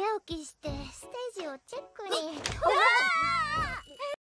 早起きしてステージをチェックに。